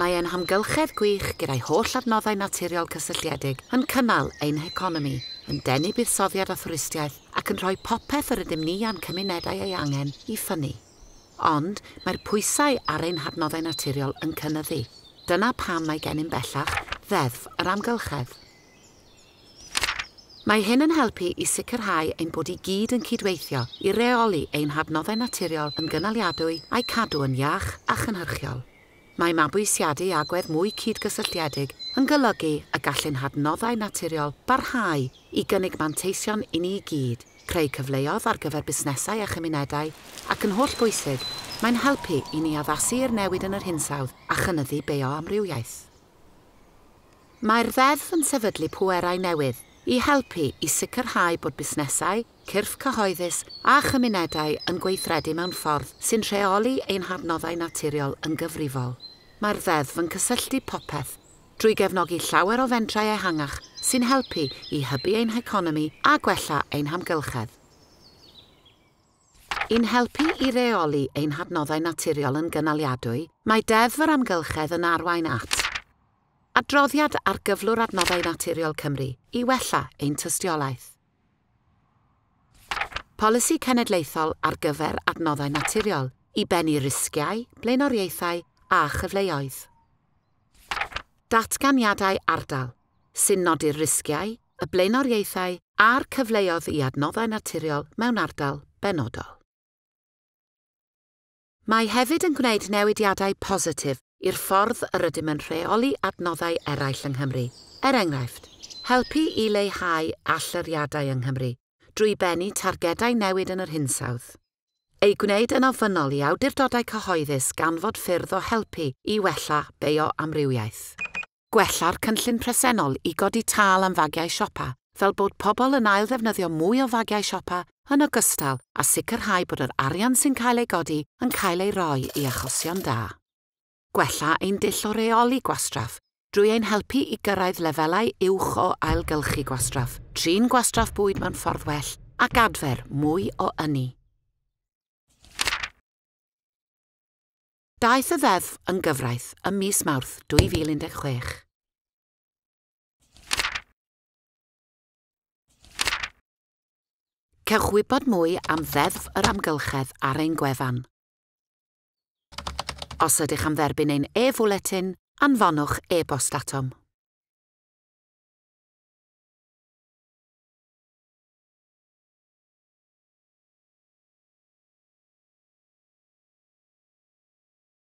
mae ein hamgylchedd gwych gyda'i holl adnoddau naturiol cysylltiedig yn cynnal ein heconomi, yn denu buddsoddiad a thwristiaeth ac yn rhoi popeth yr ydym ni a'n cymunedau ei angen i ffynnu. Ond mae'r pwysau ar ein hadnoddau naturiol yn cynnyddu. Dyna pam mae gennym bellach ddeddf yr amgylchedd. Mae hyn yn helpu i sicrhau ein bod i gyd yn cydweithio i reoli ein hadnoddau naturiol yn gynaliadwy a'i cadw yn iach a chynhyrchiol. Mae mabwysiadu agwedd mwy cydgysylltiedig yn golygu y gallu'n hadnoddau naturiol barhau i gynnig manteision i ni gyd, creu cyfleoedd ar gyfer busnesau a chymunedau, ac yn holl bwysig, mae'n helpu i ni addasu'r newid yn yr hinsawdd a chynyddu beo amrywiaeth. Mae'r ddeddf yn sefydlu pwerau newydd i helpu i sicrhau bod busnesau, cyrff cyhoeddus a chymunedau yn gweithredu mewn ffordd sy'n rheoli ein hadnoddau naturiol yn gyfrifol. Mae'r ddeddf yn cysylltu popeth drwy gefnogi llawer o fentrau ehangach sy'n helpu i hybu ein heconomi a gwella ein hamgylchedd. I'n helpu i reoli ein hadnoddau naturiol yn gynaliadwy, mae deddf yr amgylchedd yn arwain at Adroddiad ar gyflwr adnoddau naturiol Cymru i wella ein tystiolaeth. Polisi cenedlaethol ar gyfer adnoddau naturiol i bennu risgiau, blaenoriaethau a chyfleoedd. Datganiadau ardal sy'n nodi'r risgiau, y blaenoriaethau a'r cyfleoedd i adnoddau naturiol mewn ardal benodol. Mae hefyd yn gwneud newidiadau positif i'r ffordd yr ydym yn rheoli adnoddau eraill yng Nghymru. Er enghraifft, helpu i leihau allyriadau yng Nghymru drwy bennu targedau newid yn yr hinsawdd. Ei gwneud yn ofynol i awdurdodau cyhoeddus gan fod ffyrdd o helpu i wella beio amrywiaeth. Gwella'r cynllun presennol i godi tal am fagiau siopa, fel bod pobl yn ail ddefnyddio mwy o fagiau siopa yn ogystal a sicrhau bod yr arian sy'n cael ei godi yn cael ei roi i achosion da gwella ein dill o reoli gwastraff drwy ein helpu i gyrraedd lefelau uwch o ailgylchu gwastraff, trin gwastraff bwyd mewn ffordd well ac adfer mwy o ynni. Daeth y ddeddf yn gyfraith ym mis Mawrth 2016. Cewch wybod mwy am ddeddf yr amgylchedd ar ein gwefan. Os ydych am dderbyn ein e-fwletin, anfonwch e-bost atom.